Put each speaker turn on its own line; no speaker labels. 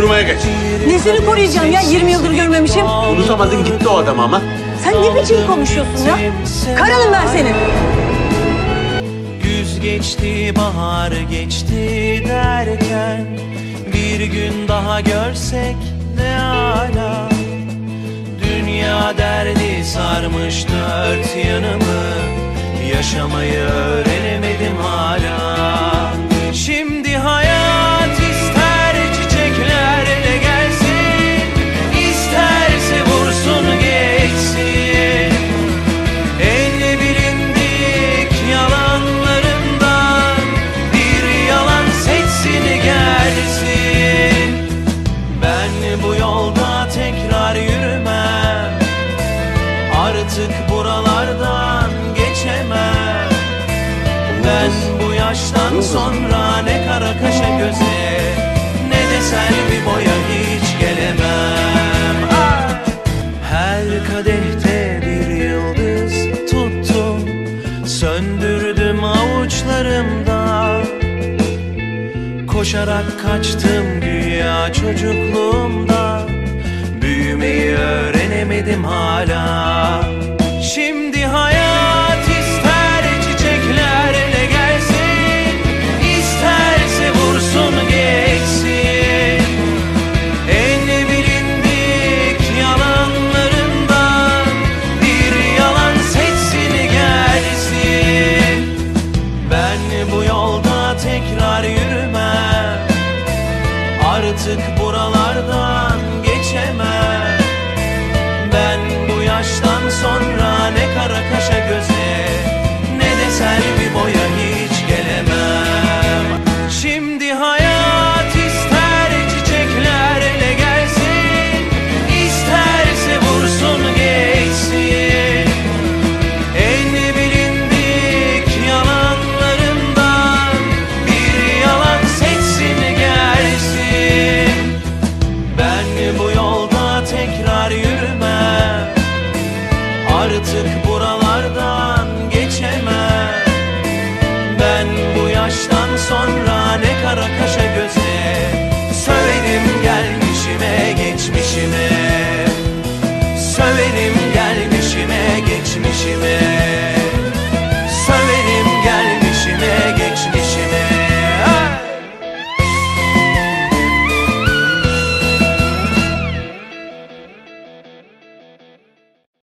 Korumaya geç.
Nesini koruyacağım ya 20 yıldır görmemişim.
Unutamadın gitti o adam ama.
Sen ne biçim konuşuyorsun ya? Karalım ben senin.
Güz geçti, bahar geçti derken Bir gün daha görsek ne ala Dünya derdi sarmış dört yanımı Yaşamayı öğrenemedim hala Artık buralardan geçemem. Ben bu yaştan sonra ne kara kaşa göze Ne de selvi boya hiç gelemem! Her kadehte bir yıldız tuttum Söndürdüm avuçlarımda Koşarak kaçtım güya çocukluğumda tekrar yürümem Artık buralardan artık buralardan geçemem. Ben bu yaştan sonra ne kara kaşa göze Söverim gelmişime geçmişime. Söverim